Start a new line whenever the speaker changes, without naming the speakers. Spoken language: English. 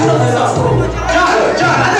John, John,